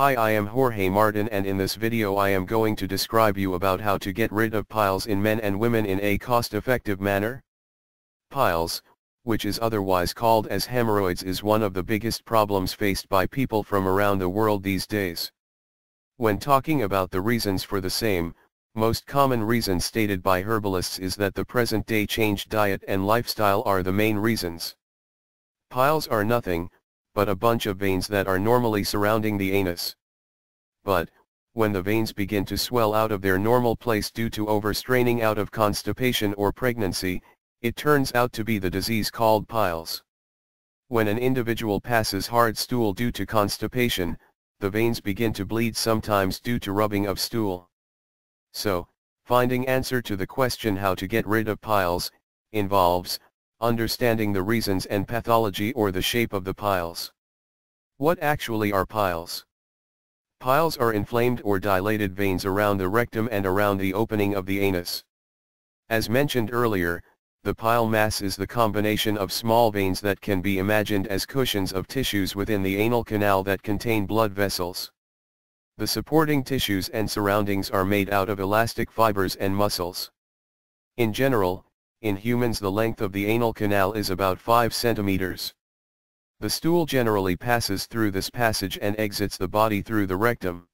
Hi I am Jorge Martin and in this video I am going to describe you about how to get rid of piles in men and women in a cost-effective manner. Piles, which is otherwise called as hemorrhoids is one of the biggest problems faced by people from around the world these days. When talking about the reasons for the same, most common reason stated by herbalists is that the present-day changed diet and lifestyle are the main reasons. Piles are nothing, but a bunch of veins that are normally surrounding the anus. But, when the veins begin to swell out of their normal place due to overstraining out of constipation or pregnancy, it turns out to be the disease called piles. When an individual passes hard stool due to constipation, the veins begin to bleed sometimes due to rubbing of stool. So, finding answer to the question how to get rid of piles, involves, understanding the reasons and pathology or the shape of the piles. What actually are piles? Piles are inflamed or dilated veins around the rectum and around the opening of the anus. As mentioned earlier, the pile mass is the combination of small veins that can be imagined as cushions of tissues within the anal canal that contain blood vessels. The supporting tissues and surroundings are made out of elastic fibers and muscles. In general, in humans the length of the anal canal is about 5 centimeters. The stool generally passes through this passage and exits the body through the rectum.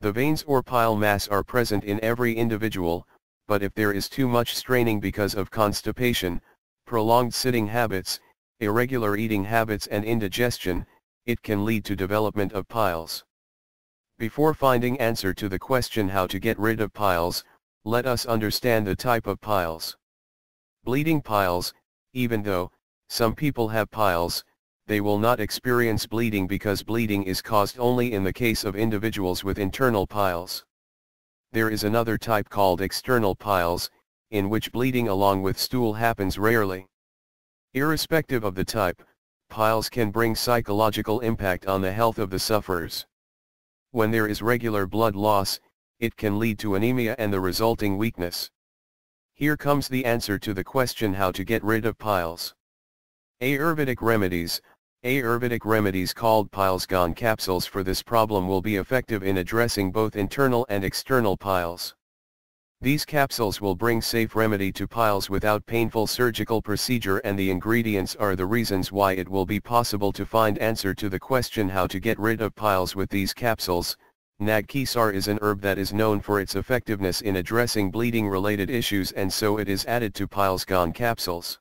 The veins or pile mass are present in every individual, but if there is too much straining because of constipation, prolonged sitting habits, irregular eating habits and indigestion, it can lead to development of piles. Before finding answer to the question how to get rid of piles, let us understand the type of piles. Bleeding piles, even though, some people have piles, they will not experience bleeding because bleeding is caused only in the case of individuals with internal piles. There is another type called external piles, in which bleeding along with stool happens rarely. Irrespective of the type, piles can bring psychological impact on the health of the sufferers. When there is regular blood loss, it can lead to anemia and the resulting weakness. Here comes the answer to the question how to get rid of piles. Ayurvedic remedies, Ayurvedic remedies called Pilesgon capsules for this problem will be effective in addressing both internal and external piles. These capsules will bring safe remedy to piles without painful surgical procedure and the ingredients are the reasons why it will be possible to find answer to the question how to get rid of piles with these capsules, Nagkesar is an herb that is known for its effectiveness in addressing bleeding-related issues and so it is added to Pilesgon capsules.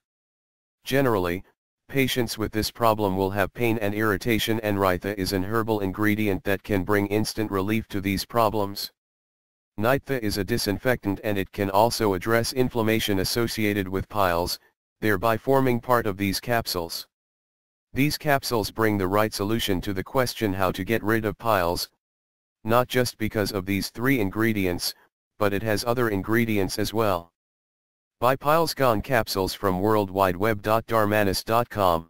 Generally, patients with this problem will have pain and irritation and Nitha is an herbal ingredient that can bring instant relief to these problems. Nitha is a disinfectant and it can also address inflammation associated with piles, thereby forming part of these capsules. These capsules bring the right solution to the question how to get rid of piles, not just because of these three ingredients, but it has other ingredients as well. Buy Pilesgon capsules from worldwideweb.dharmanis.com.